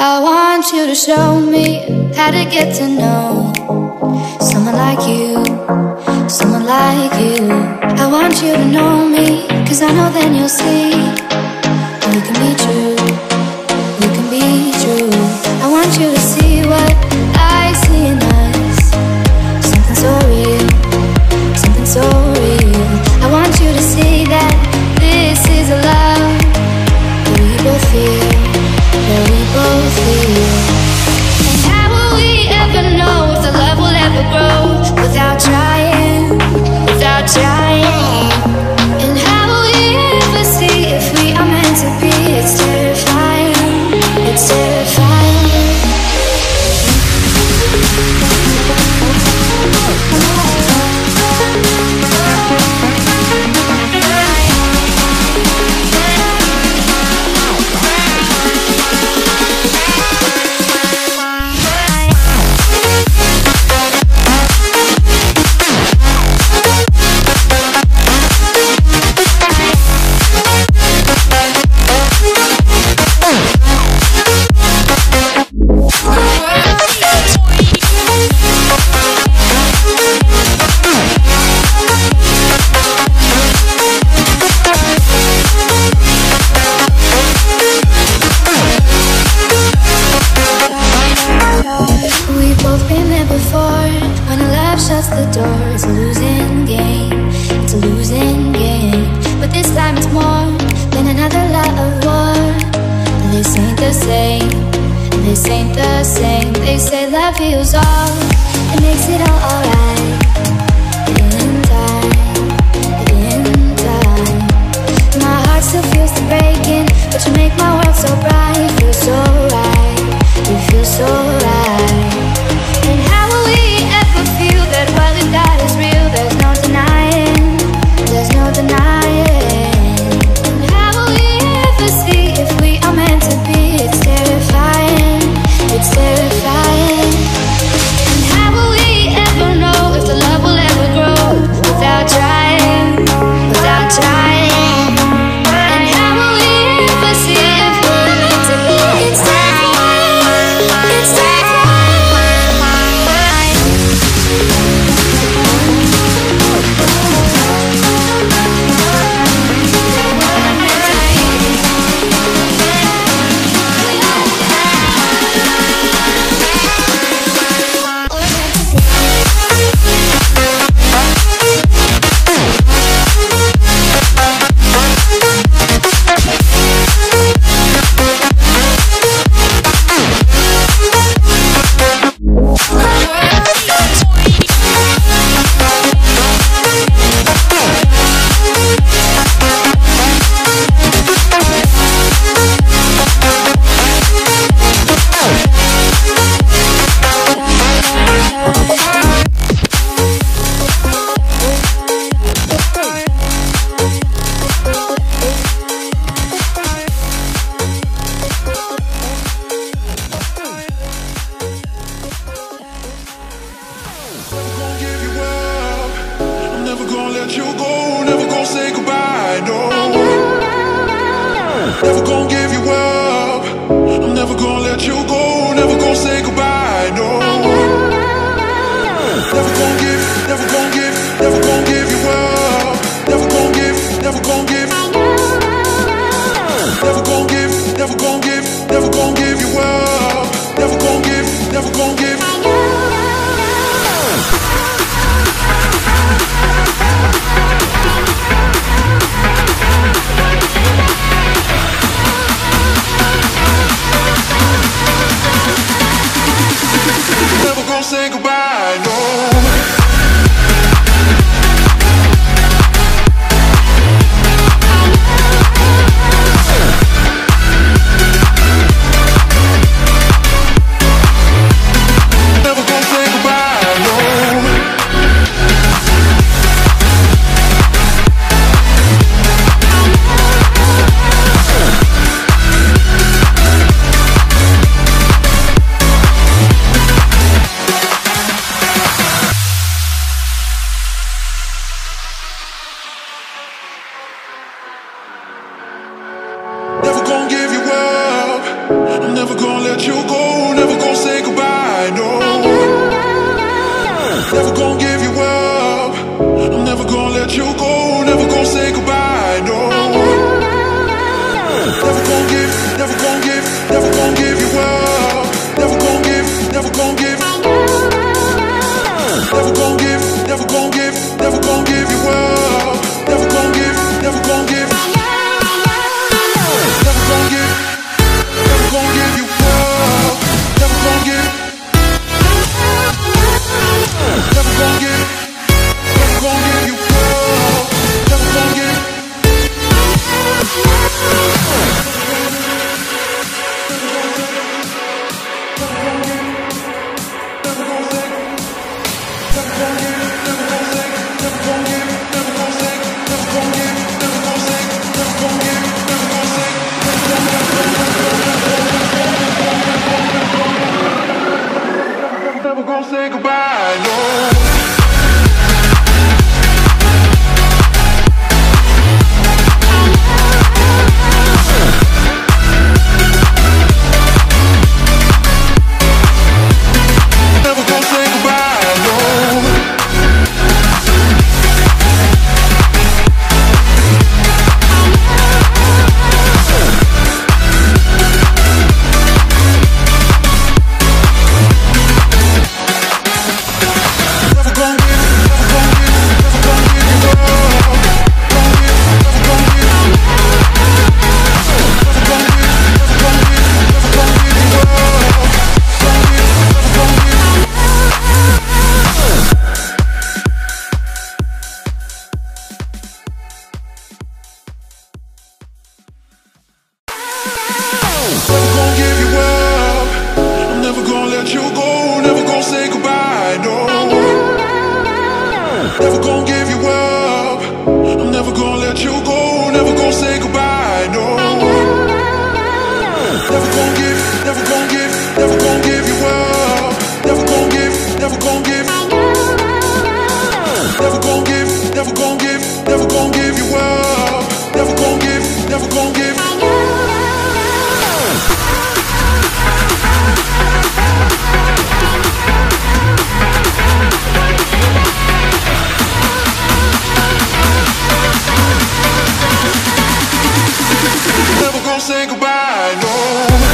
I want you to show me how to get to know someone like you, someone like you. I want you to know me, cause I know then you'll see you can be true, shuts the door, it's a losing game. It's a losing game. But this time it's more than another lot of war. This ain't the same. This ain't the same. They say love heals all. It makes it all alright. In time, in time. My heart still feels the breaking, but you make my world so bright. Let you go. Never gonna say goodbye. No. Never gonna give. Never gonna give. Never gonna give you up. Never gonna give. Never gonna give. Never gonna give. Never gonna give. Never gonna give we gon' get say never gonna say goodbye, no.